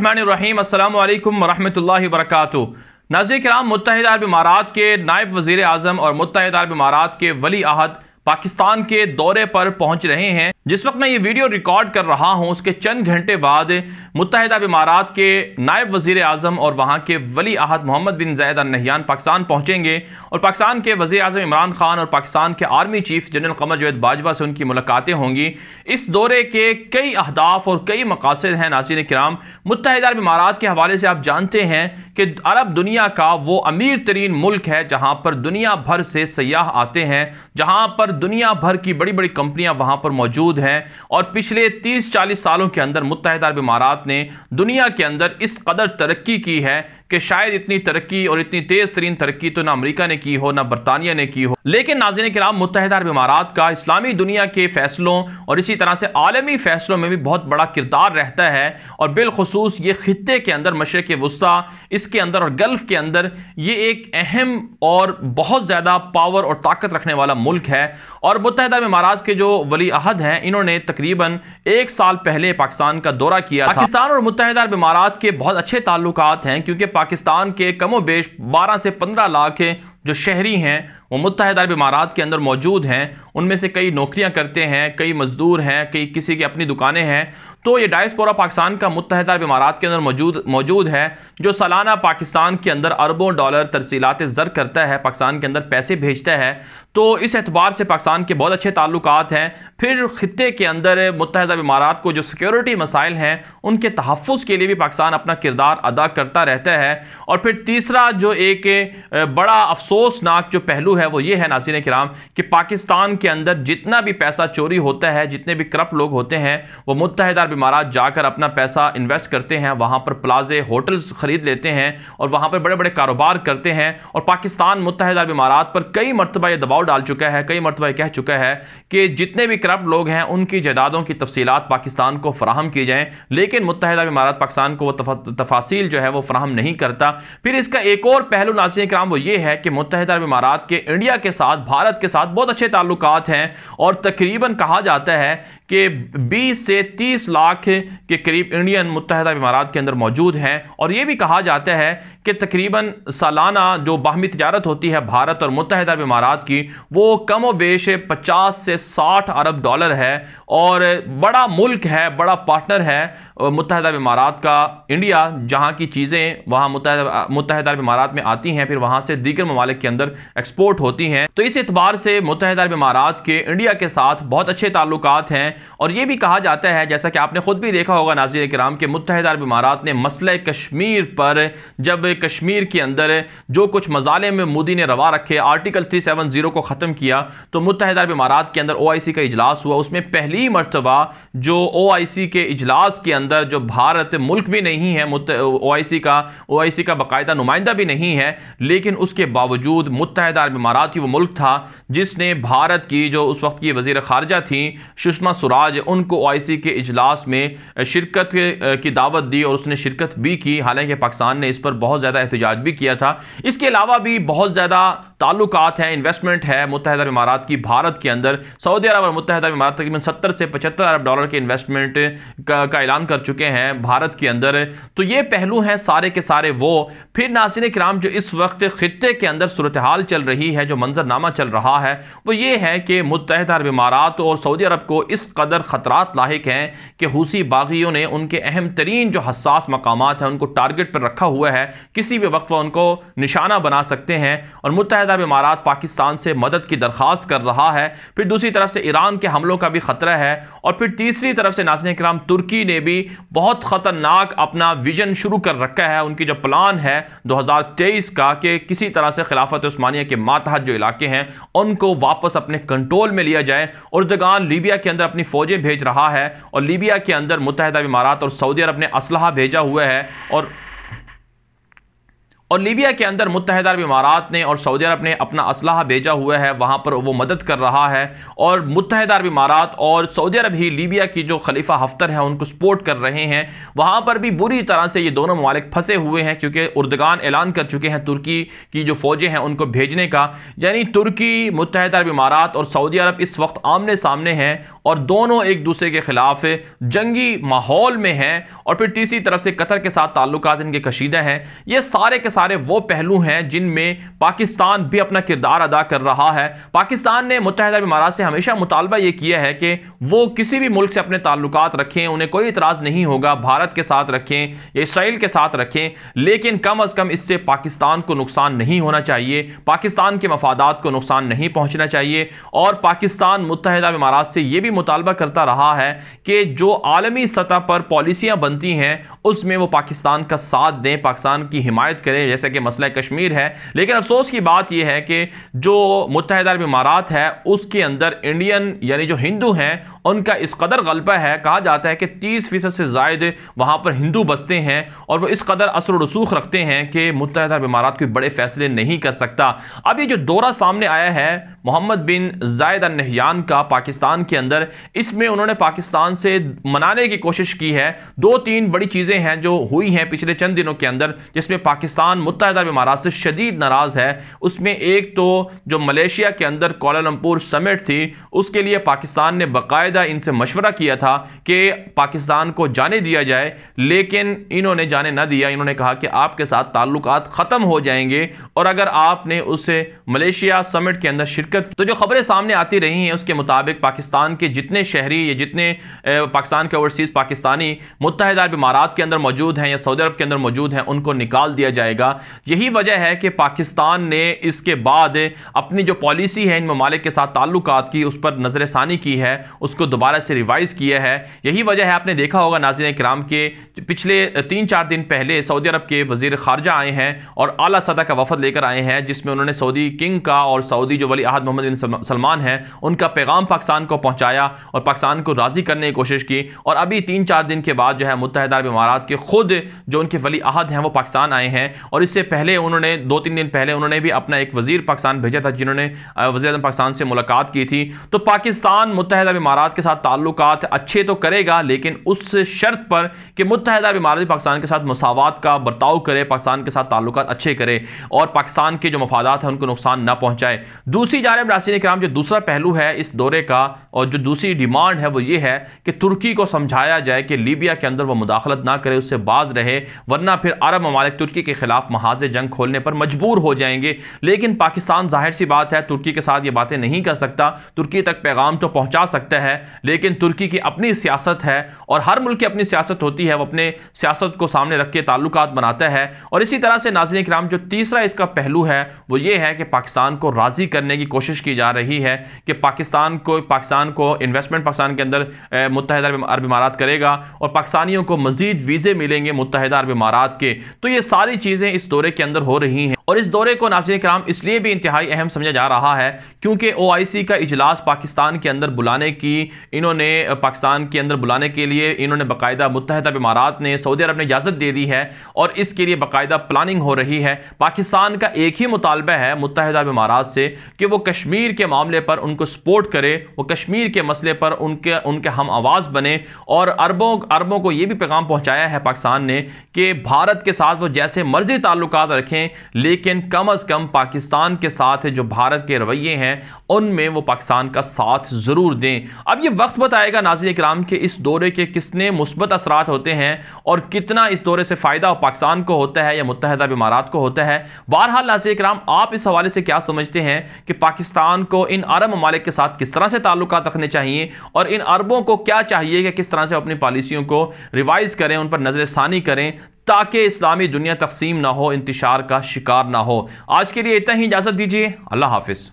الرحمن الرحیم، السلام علیکم ورحمۃ اللہ وبرکاتہ۔ ناظرین کرام، متحدہ عرب امارات کے نائب وزیر اعظم اور متحدہ عرب امارات کے ولی عہد پاکستان کے دورے پر پہنچ رہے ہیں۔ جس وقت میں یہ ویڈیو ریکارڈ کر رہا ہوں، اس کے چند گھنٹے بعد متحدہ امارات کے نائب وزیر اعظم اور وہاں کے ولی عہد محمد بن زید النہیان پاکستان پہنچیں گے اور پاکستان کے وزیر اعظم عمران خان اور پاکستان کے army chief general Qamar Javed Bajwa سے ان کی ملاقاتیں ہوں گی۔ اس دورے کے کئی اہداف اور کئی مقاصد ہیں، ناظرین کرام، متحدہ عرب امارات کے حوالے سے آپ جانتے ہیں کہ عرب دنیا کا وہ امیر ترین ملک ہے جہاں پر دنیا بھر سے سیاح آتے ہیں، جہاں پر دنیا بھر کی بڑی بڑی کمپنیاں وہاں پر موجود ہیں۔ اور پچھلے تیس چالیس سالوں کے اندر متحدہ عرب امارات نے دنیا کے اندر اس قدر ترقی کی ہے کہ شاید اتنی ترقی اور اتنی تیز ترین ترقی تو نہ امریکہ نے کی ہو، نہ برطانیہ نے کی ہو۔ لیکن ناظرین کرام، متحدہ عرب امارات کا اسلامی دنیا کے فیصلوں اور اسی طرح سے عالمی فیصلوں میں بھی بہت بڑا کردار رہتا ہے۔ اور بالخصوص یہ خطے کے اندر، مشرق وسطی، اس کے اندر اور گلف کے اندر، یہ ایک اہم اور بہت زیادہ پاور اور طاقت رکھنے والا ملک ہے۔ اور متحدہ عرب امارات کے جو ولی عہد ہیں، انہوں نے تقریباً ایک سال پہلے پاکستان کا دورہ کیا پاکستان اور متحدہ عرب امارات کے بہت اچھے تعلقات ہیں، کیونکہ پاکستان کے کم و بیش بارہ سے پندرہ لاکھ جو شہری ہیں۔ وہ متحدہ عرب امارات کے اندر موجود ہیں، ان میں سے کئی نوکریاں کرتے ہیں، کئی مزدور ہیں، کئی کسی کی اپنی دکانیں ہیں۔ تو یہ ڈائسپورا پاکستان کا متحدہ عرب امارات کے اندر موجود موجود ہے، جو سالانہ پاکستان کے اندر اربوں ڈالر ترسیلات زر کرتا ہے، پاکستان کے اندر پیسے بھیجتا ہے۔ تو اس اعتبار سے پاکستان کے بہت اچھے تعلقات ہیں۔ پھر خطے کے اندر متحدہ عرب امارات کو جو سیکیورٹی مسائل ہیں، ان کے تحفظ کے لیے بھی پاکستان اپنا کردار ادا کرتا رہتا ہے۔ اور پھر تیسرا جو ایک بڑا افسوسناک جو پہلو ہے ہے وہ یہ ہے ناظرین کرام کہ پاکستان کے اندر جتنا بھی پیسہ چوری ہوتا ہے، جتنے بھی کرپٹ لوگ ہوتے ہیں، وہ متحدہ عرب امارات جا کر اپنا پیسہ انویسٹ کرتے ہیں، وہاں پر پلازے، ہوٹلز خرید لیتے ہیں اور وہاں پر بڑے بڑے کاروبار کرتے ہیں۔ اور پاکستان متحدہ عرب امارات پر کئی مرتبہ یہ دباؤ ڈال چکا ہے، کئی مرتبہ یہ کہہ چکا ہے کہ جتنے بھی کرپٹ لوگ ہیں، ان کی جائیدادوں کی تفصیلات پاکستان کو فراہم کی جائیں۔ لیکن متحدہ عرب امارات پاکستان کو وہ تفاصیل جو ہے وہ فراہم نہیں کرتا۔ پھر اس کا ایک اور پہلو ناظرین کرام وہ یہ ہے کہ متحدہ عرب امارات کے انڈیا کے ساتھ، بھارت کے ساتھ بہت اچھے تعلقات ہیں اور تقریباً کہا جاتا ہے کہ بیس سے تیس لاکھ کے قریب انڈین متحدہ امارات کے اندر موجود ہیں اور یہ بھی کہا جاتا ہے کہ تقریباً سالانہ جو باہمی تجارت ہوتی ہے بھارت اور متحدہ امارات کی، وہ کم و بیش پچاس سے ساٹھ ارب ڈالر ہے اور بڑا ملک ہے، بڑا پارٹنر ہے متحدہ امارات کا انڈیا، جہاں کی چیزیں وہاں متحدہ متحدہ امارات میں آتی ہیں، پھر وہاں سے دیگر ممالک کے اندر ایکسپورٹ سپورٹ ہوتی ہیں۔ تو اس اعتبار سے متحدہ عرب امارات کے انڈیا کے ساتھ بہت اچھے تعلقات ہیں۔ اور یہ بھی کہا جاتا ہے، جیسا کہ آپ نے خود بھی دیکھا ہوگا ناظرین کرام، کہ متحدہ عرب امارات نے مسئلہ کشمیر پر، جب کشمیر کے اندر جو کچھ مظالم میں مودی نے روا رکھے، آرٹیکل 370 کو ختم کیا، تو متحدہ عرب امارات کے اندر او آئی سی کا اجلاس ہوا۔ اس میں پہلی مرتبہ جو او آئی سی کے اجلاس کے اندر، جو بھارت ملک بھی نہیں ہے او آئی سی کا، او آئی سی کا باقاعدہ نمائندہ بھی نہیں ہے، لیکن اس کے باوجود متحدہ عرب امارات اماراتی وہ ملک تھا۔ جس نے بھارت کی جو اس وقت کی وزیر خارجہ تھیں، ششما سراج ان کو او آئی سی کے اجلاس میں شرکت کی دعوت دی اور اس نے شرکت بھی کی۔ حالانکہ پاکستان نے اس پر بہت زیادہ احتجاج بھی کیا تھا۔ اس کے علاوہ بھی بہت زیادہ تعلقات ہیں انویسٹمنٹ ہے، متحدہ امارات کی، بھارت کے اندر۔ سعودی عرب اور متحدہ امارات تقریباً ستر سے پچہتر ارب ڈالر کے انویسٹمنٹ کا اعلان کر چکے ہیں بھارت کے اندر۔ تو یہ پہلو ہیں سارے کے سارے وہ۔ پھر ناظرین کرام، جو اس وقت خطے کے اندر صورتحال چل رہی ہے، جو منظر نامہ چل رہا ہے، وہ یہ ہے کہ متحدہ عرب امارات اور سعودی عرب کو اس قدر خطرات لاحق ہیں کہ حوثی باغیوں نے ان کے اہم ترین جو حساس مقامات ہیں، ان کو ٹارگٹ پر رکھا ہوا ہے، کسی بھی وقت وہ ان کو نشانہ بنا سکتے ہیں۔ اور متحدہ عرب امارات پاکستان سے مدد کی درخواست کر رہا ہے۔ پھر دوسری طرف سے ایران کے حملوں کا بھی خطرہ ہے۔ اور پھر تیسری طرف سے ناظرین کرام، ترکی نے بھی بہت خطرناک اپنا ویژن شروع کر رکھا ہے۔ ان کی جو پلان ہے دو ہزار تیئیس کا کہ کسی طرح سے خلافت عثمانیہ کے ماتحت جو علاقے ہیں، ان کو واپس اپنے کنٹرول میں لیا جائے۔ اردگان لیبیا کے اندر اپنی فوجیں بھیج رہا ہے اور لیبیا کے اندر متحدہ امارات اور سعودی عرب نے اسلحہ بھیجا ہوا ہے۔ اور اور لیبیا کے اندر متحدہ عرب امارات نے اور سعودی عرب نے اپنا اسلحہ بھیجا ہوا ہے، وہاں پر وہ مدد کر رہا ہے۔ اور متحدہ عرب امارات اور سعودی عرب ہی لیبیا کی جو خلیفہ ہفتر ہے ان کو سپورٹ کر رہے ہیں۔ وہاں پر بھی بری طرح سے یہ دونوں ممالک پھنسے ہوئے ہیں، کیونکہ اردگان اعلان کر چکے ہیں ترکی کی جو فوجیں ہیں، ان کو بھیجنے کا۔ یعنی ترکی، متحدہ عرب امارات اور سعودی عرب اس وقت آمنے سامنے ہیں اور دونوں ایک دوسرے کے خلاف جنگی ماحول میں ہیں۔ اور پھر تیسری طرف سے قطر کے ساتھ تعلقات ان کے کشیدہ ہیں۔ یہ سارے کے ساتھ سارے وہ پہلو ہیں جن میں پاکستان بھی اپنا کردار ادا کر رہا ہے۔ پاکستان نے متحدہ امارات سے ہمیشہ مطالبہ یہ کیا ہے کہ وہ کسی بھی ملک سے اپنے تعلقات رکھیں، انہیں کوئی اعتراض نہیں ہوگا، بھارت کے ساتھ رکھیں یا اسرائیل کے ساتھ رکھیں، لیکن کم از کم اس سے پاکستان کو نقصان نہیں ہونا چاہیے، پاکستان کے مفادات کو نقصان نہیں پہنچنا چاہیے۔ اور پاکستان متحدہ امارات سے یہ بھی مطالبہ کرتا رہا ہے کہ جو عالمی سطح پر پالیسیاں بنتی ہیں، اس میں وہ پاکستان کا ساتھ دیں، پاکستان کی حمایت کریں جیسے کہ مسئلہ کشمیر ہے۔ لیکن افسوس کی بات یہ ہے کہ جو متحدہ عرب امارات ہے، اس کے اندر انڈین یعنی جو ہندو ہیں، ان کا اس قدر غلبہ ہے، کہا جاتا ہے کہ تیس فیصد سے زائد وہاں پر ہندو بستے ہیں اور وہ اس قدر اثر و رسوخ رکھتے ہیں کہ متحدہ عرب امارات کوئی بڑے فیصلے نہیں کر سکتا۔ اب یہ جو دورہ سامنے آیا ہے، محمد بن زائد النہیان کا پاکستان کے اندر، اس میں انہوں نے پاکستان سے منانے کی کوشش کی ہے۔ دو تین بڑی چیزیں ہیں جو ہوئی ہیں پچھلے چند دنوں کے اندر، جس میں پاکستان متحدہ امارات سے شدید ناراض ہے۔ اس میں ایک تو جو ملیشیا کے اندر کوالالمپور سمٹ تھی، اس کے لیے پاکستان نے باقاعدہ ان سے مشورہ کیا تھا کہ پاکستان کو جانے دیا جائے، لیکن انہوں نے جانے نہ دیا۔ انہوں نے کہا کہ آپ کے ساتھ تعلقات ختم ہو جائیں گے اور اگر آپ نے اسے ملیشیا سمٹ کے اندر شرکت تو جو خبریں سامنے آتی رہی ہیں اس کے مطابق پاکستان کے جتنے شہری یا جتنے پاکستان کے اوورسیز پاکستانی متحدہ عرب امارات کے اندر موجود ہیں یا سعودی عرب کے اندر موجود ہیں، ان کو نکال دیا جائے گا۔ یہی وجہ ہے کہ پاکستان نے اس کے بعد اپنی جو پالیسی ہے، ان ممالک کے ساتھ تعلقات کی، اس پر نظر ثانی کی ہے، اس کو دوبارہ سے ریوائز کیا ہے۔ یہی وجہ ہے، آپ نے دیکھا ہوگا ناظرین کرام کے پچھلے تین چار دن پہلے سعودی عرب کے وزیر خارجہ آئے ہیں اور اعلیٰ سطح کا وفد لے کر آئے ہیں، جس میں انہوں نے سعودی کنگ کا اور سعودی جو ولی عہد محمد بن سلمان ہیں، ان کا پیغام پاکستان کو پہنچایا اور پاکستان کو راضی کرنے کی کوشش کی۔ اور ابھی تین چار دن کے بعد جو ہے، متحدہ عرب امارات کے خود جو ان کے ولی عہد ہیں، وہ پاکستان آئے ہیں۔ اور اس سے پہلے انہوں نے، دو تین دن پہلے انہوں نے بھی اپنا ایک وزیر پاکستان بھیجا تھا، جنہوں نے وزیر اعظم پاکستان سے ملاقات کی تھی۔ تو پاکستان متحدہ امارات کے ساتھ تعلقات اچھے تو کرے گا، لیکن اس شرط پر کہ متحدہ عرب امارات پاکستان کے ساتھ مساوات کا برتاؤ کرے، پاکستان کے ساتھ تعلقات اچھے کرے اور پاکستان کے جو مفادات ہیں ان کو نقصان نہ پہنچائے۔ دوسری جانب ناصرین کرام جو دوسرا پہلو ہے اس دورے کا اور جو دوسری ڈیمانڈ ہے، وہ یہ ہے کہ ترکی کو سمجھایا جائے کہ لیبیا کے اندر وہ مداخلت نہ کرے، اس سے باز رہے، ورنہ پھر عرب ممالک ترکی کے خلاف محاذ جنگ کھولنے پر مجبور ہو جائیں گے۔ لیکن پاکستان ظاہر سی بات ہے، ترکی کے ساتھ یہ باتیں نہیں کر سکتا۔ ترکی تک پیغام تو پہنچا سکتا ہے، لیکن ترکی کی اپنی سیاست ہے اور ہر ملک کی اپنی سیاست ہوتی ہے۔ وہ اپنے سیاست کو سامنے رکھ کے تعلقات بناتا ہے۔ اور اسی طرح سے ناظرین کرام، جو تیسرا اس کا پہلو ہے، وہ یہ ہے کہ پاکستان کو راضی کرنے کی کوشش کی جا رہی ہے کہ پاکستان کو پاکستان کو انویسٹمنٹ پاکستان کے اندر متحدہ عرب امارات کرے گا اور پاکستانیوں کو مزید ویزے ملیں گے متحدہ عرب امارات کے۔ تو یہ ساری چیزیں اس دورے کے اندر ہو رہی ہیں۔ اور اس دورے کو ناظرین کرام اس لیے بھی انتہائی اہم سمجھا جا رہا ہے کیونکہ او آئی سی کا اجلاس پاکستان کے اندر بلانے کی انہوں نے، پاکستان کے اندر بلانے کے لیے انہوں نے باقاعدہ متحدہ امارات نے، سعودی عرب نے اجازت دے دی ہے اور اس کے لیے باقاعدہ پلاننگ ہو رہی ہے۔ پاکستان کا ایک ہی مطالبہ ہے متحدہ امارات سے کہ وہ کشمیر کے معاملے پر ان کو سپورٹ کرے، وہ کشمیر کے مسئلے پر ان کے ان کے ہم آواز بنے۔ اور عربوں عربوں کو یہ بھی پیغام پہنچایا ہے پاکستان نے کہ بھارت کے ساتھ وہ جیسے مرضی تعلقات رکھیں، لیکن لیکن کم از کم پاکستان کے ساتھ جو بھارت کے رویے ہیں، ان میں وہ پاکستان کا ساتھ ضرور دیں۔ اب یہ وقت بتائے گا ناظرین کرام کہ اس دورے کے کتنے مثبت اثرات ہوتے ہیں اور کتنا اس دورے سے فائدہ پاکستان کو ہوتا ہے یا متحدہ امارات کو ہوتا ہے۔ بہرحال ناظرین کرام آپ اس حوالے سے کیا سمجھتے ہیں کہ پاکستان کو ان عرب ممالک کے ساتھ کس طرح سے تعلقات رکھنے چاہیے اور ان عربوں کو کیا چاہیے کہ کس طرح سے اپنی پالیسیوں کو ریوائز کریں، ان پر نظر ثانی کریں۔ تاکہ اسلامی دنیا تقسیم نہ ہو، انتشار کا شکار نہ ہو۔ آج کے لیے اتنا ہی، اجازت دیجیے اللہ حافظ۔